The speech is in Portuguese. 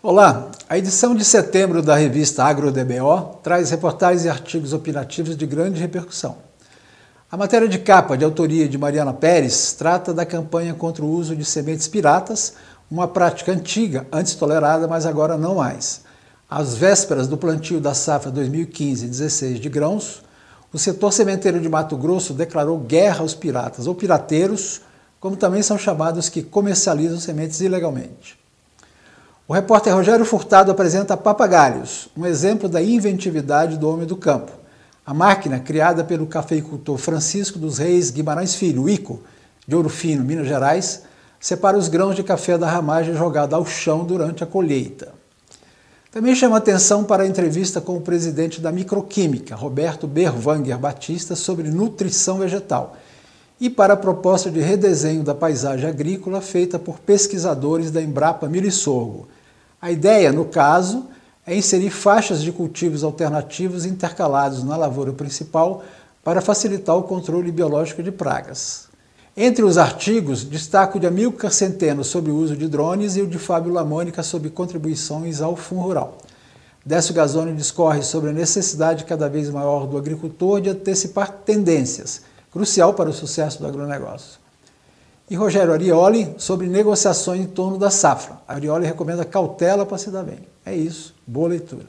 Olá, a edição de setembro da revista AgroDBO traz reportagens e artigos opinativos de grande repercussão. A matéria de capa, de autoria de Mariana Pérez, trata da campanha contra o uso de sementes piratas, uma prática antiga, antes tolerada, mas agora não mais. Às vésperas do plantio da safra 2015-16 de grãos, o setor sementeiro de Mato Grosso declarou guerra aos piratas, ou pirateiros, como também são chamados que comercializam sementes ilegalmente. O repórter Rogério Furtado apresenta Papagaios, um exemplo da inventividade do homem do campo. A máquina, criada pelo cafeicultor Francisco dos Reis Guimarães Filho, Ico, de Ouro Fino, Minas Gerais, separa os grãos de café da ramagem jogada ao chão durante a colheita. Também chama atenção para a entrevista com o presidente da Microquímica, Roberto Berwanger Batista, sobre nutrição vegetal, e para a proposta de redesenho da paisagem agrícola feita por pesquisadores da Embrapa Milho e Sorgo, a ideia, no caso, é inserir faixas de cultivos alternativos intercalados na lavoura principal para facilitar o controle biológico de pragas. Entre os artigos, destaco o de Amilcar Centeno sobre o uso de drones e o de Fábio Lamônica sobre contribuições ao Fundo Rural. Décio Gazzoni discorre sobre a necessidade cada vez maior do agricultor de antecipar tendências, crucial para o sucesso do agronegócio e Rogério Arioli sobre negociações em torno da safra. Arioli recomenda cautela para se dar bem. É isso. Boa leitura.